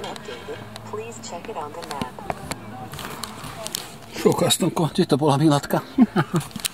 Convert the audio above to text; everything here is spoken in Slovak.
been updated. Please check it on the map. Šokas, Tomko, to bola Milatka?